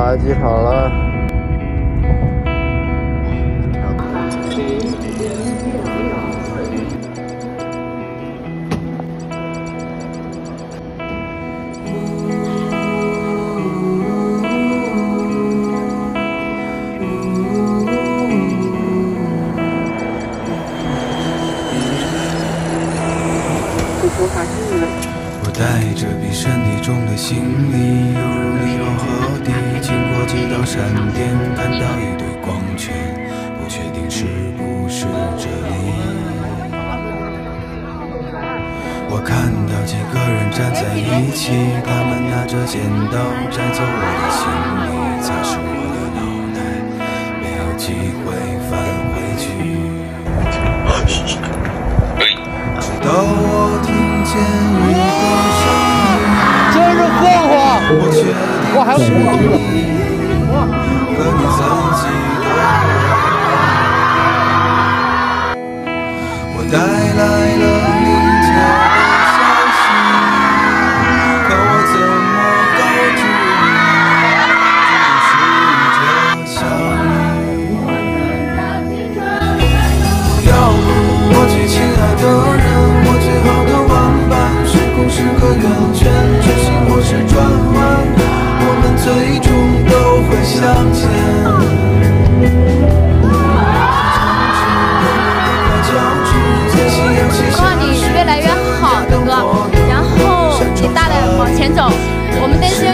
了，机场了。我带着比身体重的行李，闪电，看到一堆光圈，不确定是不是这里。我看到几个人站在一起，他们拿着剪刀摘走我的行李，擦拭我的脑袋，没有机会返回去。直到我听见一个声音，真是晃晃！我确定我还是和你曾记得我。我带来了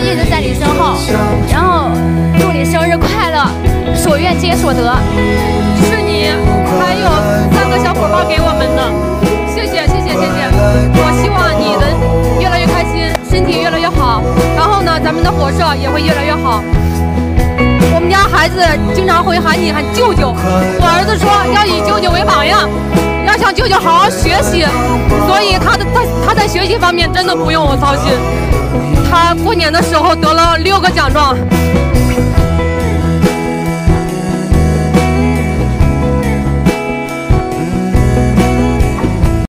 一直在你身后，然后祝你生日快乐，所愿皆所得。是你，还有三个小伙伴给我们的，谢谢谢谢谢谢。我希望你能越来越开心，身体越来越好，然后呢，咱们的火社也会越来越好。我们家孩子经常会喊你喊舅舅，我儿子说要以舅舅为榜样，要向舅舅好好学习，所以他的他他在学习方面真的不用我操心。他过年的时候得了六个奖状，